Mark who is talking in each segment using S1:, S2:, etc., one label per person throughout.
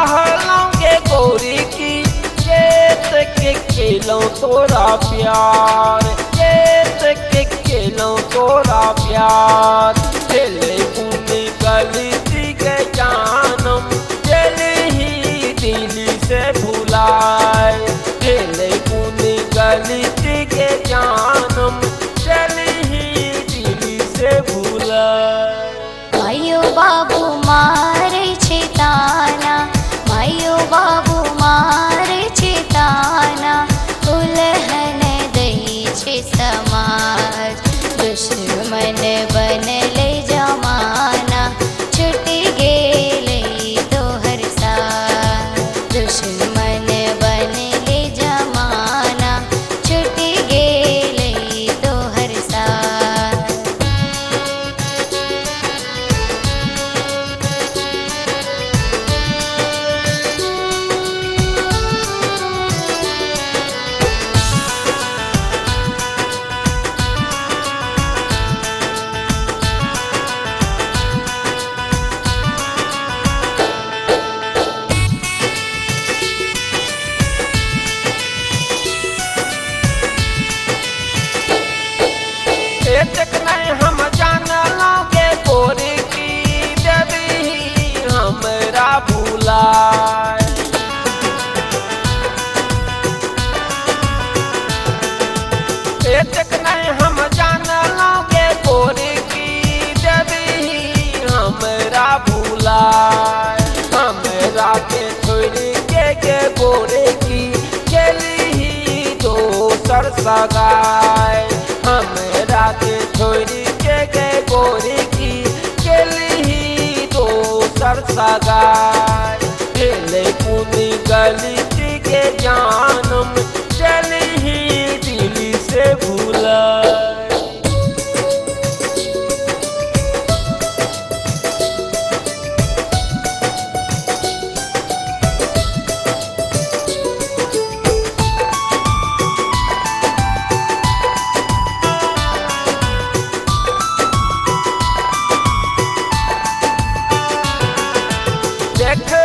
S1: टहलोगे गोरी की चेत के खेलो थोड़ा प्यार, चेत के खेलो तोरा प्यार। चले पूरी गलती के जानम चल ही दिल से भुला लगाए। हमरा के छोड़ी के गए गोरी की। के ही तो सर सगाए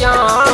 S1: जान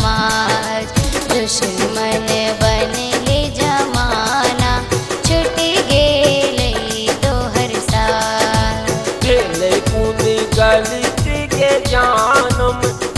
S2: समाज दुश्मन बनले जमाना। छुट गे गेले तोहर साल।
S1: गेले कुन गलत के जानम।